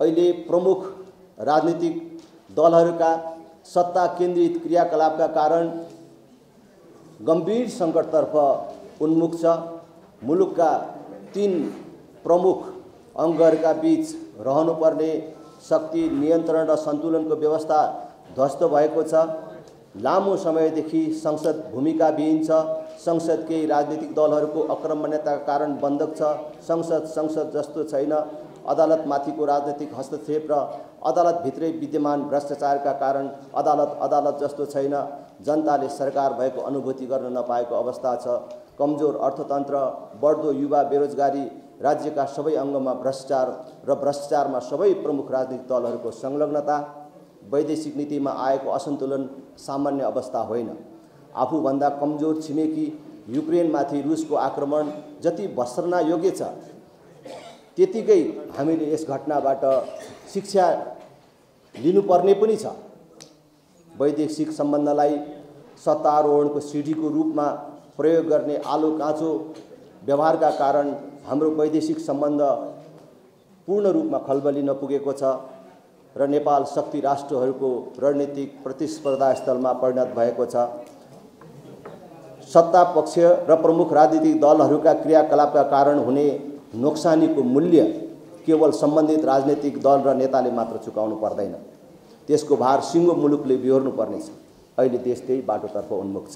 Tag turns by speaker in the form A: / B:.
A: अहिले प्रमुख राजनीतिक दलहरूका सत्ता केन्द्रित क्रियाकलापका कारण गम्भीर सङ्कटतर्फ उन्मुख छ। मुलुकका तिन प्रमुख अङ्गहरूका बिच रहनुपर्ने शक्ति नियन्त्रण र सन्तुलनको व्यवस्था ध्वस्त भएको छ। लामो समयदेखि संसद भूमिकाविहीन छ। संसद केही राजनीतिक दलहरूको अक्रमण्यताका कारण बन्धक छ। संसद संसद जस्तो छैन। अदालतमाथिको राजनैतिक हस्तक्षेप र अदालतभित्रै विद्यमान भ्रष्टाचारका कारण अदालत अदालत जस्तो छैन। जनताले सरकार भएको अनुभूति गर्न नपाएको अवस्था छ। कमजोर अर्थतन्त्र बढ्दो युवा बेरोजगारी राज्यका सबै अङ्गमा भ्रष्टाचार र भ्रष्टाचारमा सबै प्रमुख राजनीतिक दलहरूको संलग्नता वैदेशिक नीतिमा आएको असन्तुलन सामान्य अवस्था होइन। आफूभन्दा कमजोर छिमेकी युक्रेनमाथि रुसको आक्रमण जति भर्सना योग्य छ त्यतिकै हामीले यस घटनाबाट शिक्षा लिनुपर्ने पनि छ। वैदेशिक सम्बन्धलाई सत्तारोहणको सिडीको रूपमा प्रयोग गर्ने आलो काँचो व्यवहारका कारण हाम्रो वैदेशिक सम्बन्ध पूर्ण रूपमा खलबलिन पुगेको छ। र नेपाल शक्ति राष्ट्रहरूको रणनीतिक प्रतिस्पर्धा स्थलमा परिणत भएको छ। सत्ता पक्ष र प्रमुख राजनीतिक दलहरूका क्रियाकलापका कारण हुने नोक्सानीको मूल्य केवल सम्बन्धित राजनैतिक दल र नेताले मात्र चुकाउनु पर्दैन। त्यसको भार सिङ्गो मुलुकले बिहोर्नु पर्नेछ अहिले देश त्यही बाटोतर्फ उन्मुख छ।